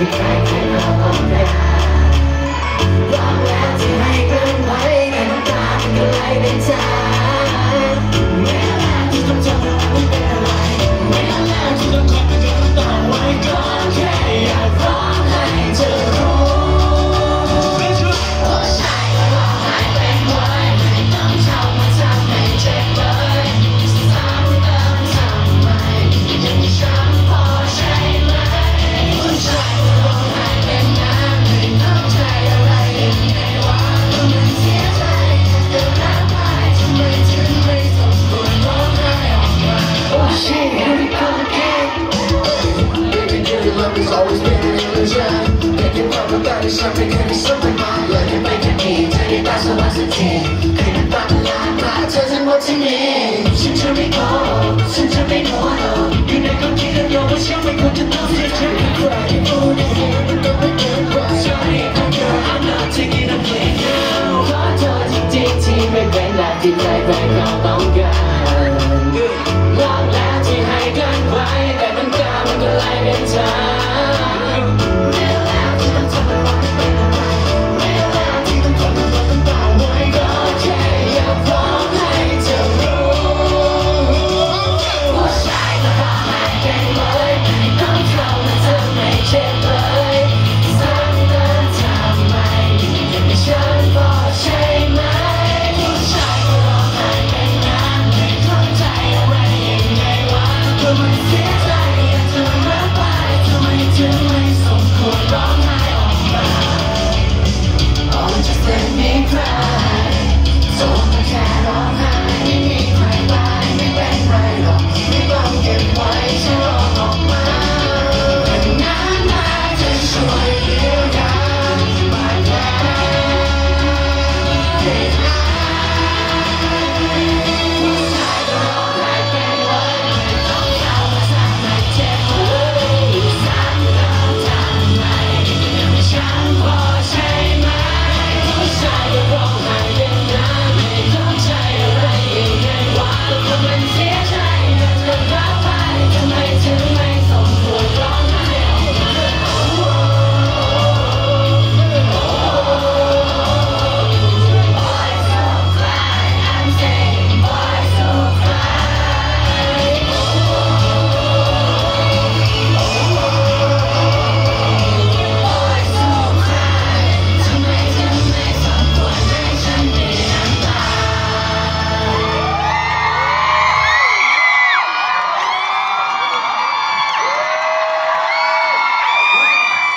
Every time I get up on that 빨리 sorry 그래 sorry 나 여기 밝혔지 자리 봐서 왔었지 그냥 빠져라 빠져서 멋지네 심장 믿고 순정 믿고 와도 눈을 감기는 너무 시험에 고쳐 또 슬슬 cry 오늘은 너무 goodbye Sorry girl I'm not taking a play now 어쩌지 찜찜해 왜 나를 날 밝아본가